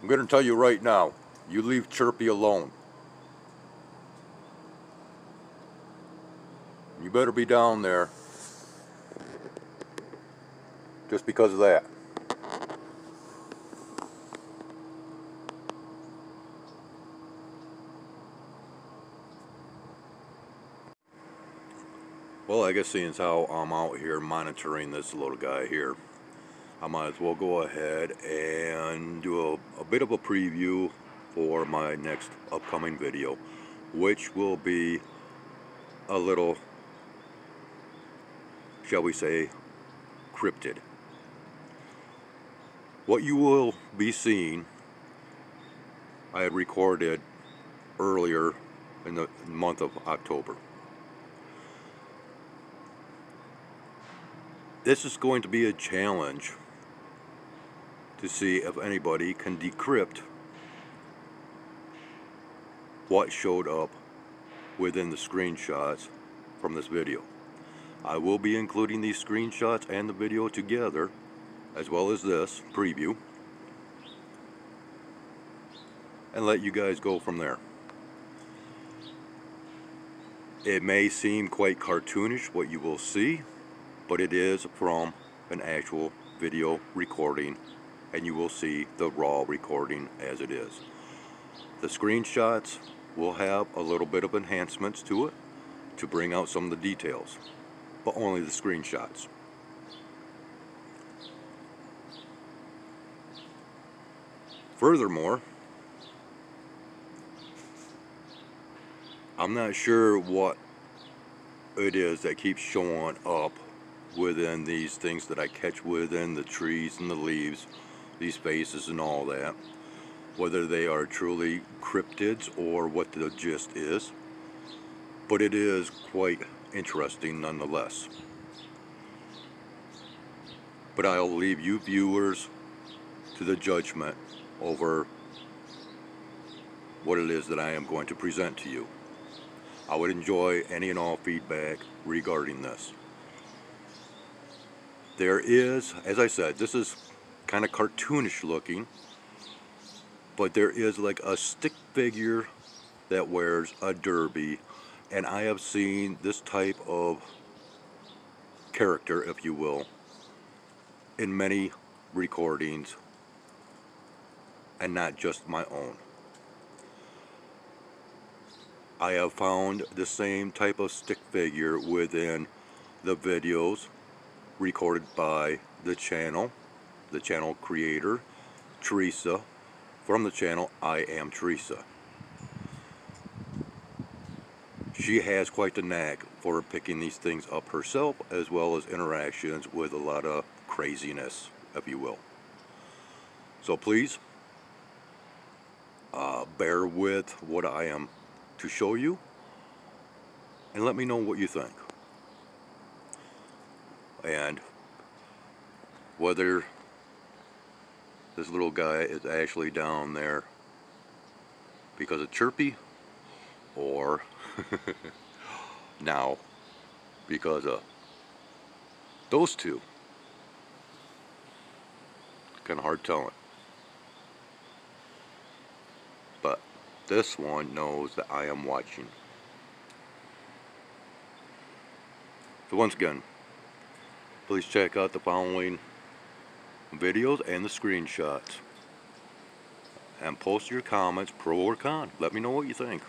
I'm going to tell you right now, you leave Chirpy alone. You better be down there just because of that. Well, I guess seeing as how I'm out here monitoring this little guy here, I might as well go ahead and do a, a bit of a preview for my next upcoming video, which will be a little, shall we say, cryptid. What you will be seeing, I had recorded earlier in the month of October. This is going to be a challenge to see if anybody can decrypt what showed up within the screenshots from this video. I will be including these screenshots and the video together as well as this preview and let you guys go from there. It may seem quite cartoonish what you will see, but it is from an actual video recording and you will see the raw recording as it is. The screenshots will have a little bit of enhancements to it to bring out some of the details, but only the screenshots. Furthermore, I'm not sure what it is that keeps showing up within these things that I catch within the trees and the leaves these faces and all that whether they are truly cryptids or what the gist is but it is quite interesting nonetheless but I'll leave you viewers to the judgment over what it is that I am going to present to you. I would enjoy any and all feedback regarding this. There is, as I said, this is kind of cartoonish looking but there is like a stick figure that wears a derby and I have seen this type of character if you will in many recordings and not just my own. I have found the same type of stick figure within the videos recorded by the channel the channel creator, Teresa, from the channel I Am Teresa. She has quite the knack for picking these things up herself as well as interactions with a lot of craziness, if you will. So please, uh, bear with what I am to show you and let me know what you think. And whether this little guy is actually down there because of Chirpy or now because of those two. Kind of hard telling. But this one knows that I am watching. So once again, please check out the following videos and the screenshots. And post your comments, pro or con. Let me know what you think.